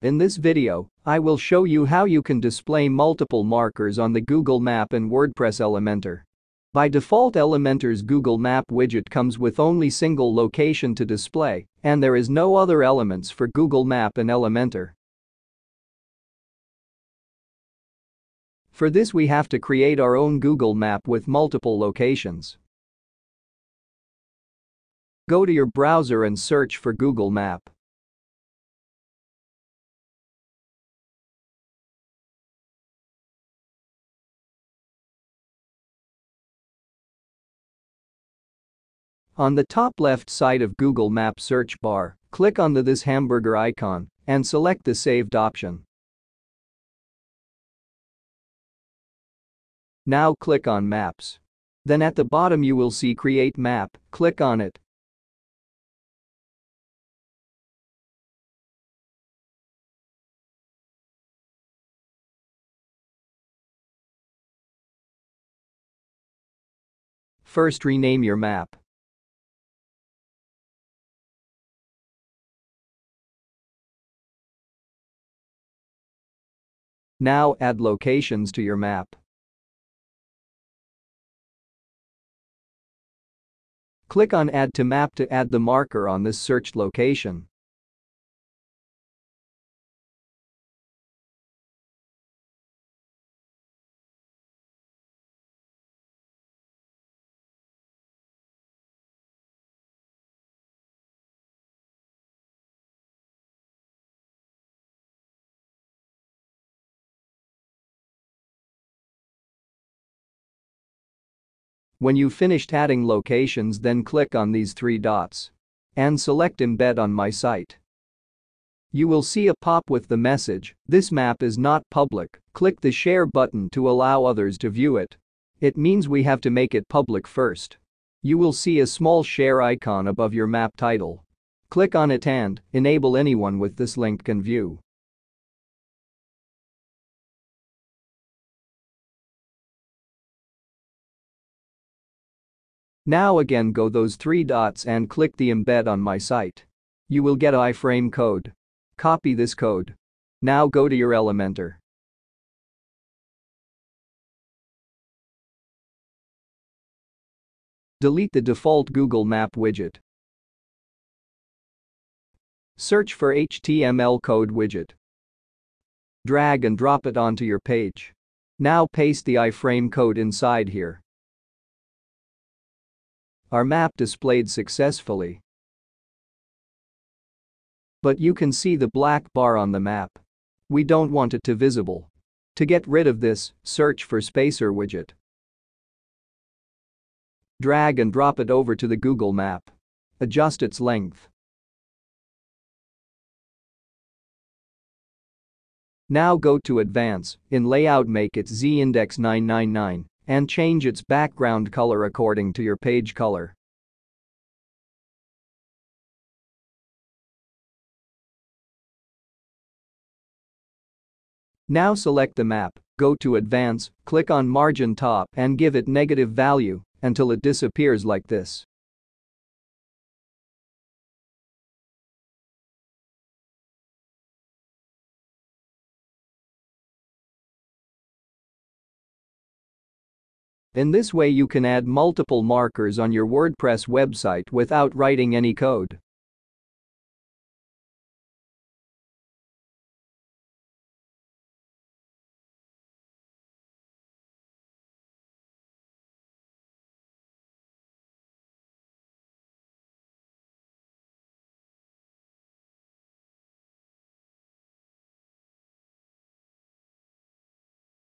In this video, I will show you how you can display multiple markers on the Google Map in WordPress Elementor. By default Elementor's Google Map widget comes with only single location to display, and there is no other elements for Google Map in Elementor. For this we have to create our own Google Map with multiple locations. Go to your browser and search for Google Map. On the top left side of Google Map search bar, click on the this hamburger icon and select the saved option. Now click on Maps. Then at the bottom you will see Create Map, click on it. First rename your map. Now add locations to your map. Click on Add to Map to add the marker on this searched location. When you finished adding locations then click on these three dots. And select embed on my site. You will see a pop with the message, this map is not public, click the share button to allow others to view it. It means we have to make it public first. You will see a small share icon above your map title. Click on it and enable anyone with this link can view. Now again go those three dots and click the embed on my site. You will get iframe code. Copy this code. Now go to your Elementor. Delete the default Google Map widget. Search for HTML code widget. Drag and drop it onto your page. Now paste the iframe code inside here. Our map displayed successfully. But you can see the black bar on the map. We don't want it to visible. To get rid of this, search for Spacer widget. Drag and drop it over to the Google Map. Adjust its length. Now go to Advance, in Layout make it Z-index 999 and change its background color according to your page color. Now select the map, go to Advance, click on Margin Top and give it negative value until it disappears like this. In this way you can add multiple markers on your WordPress website without writing any code.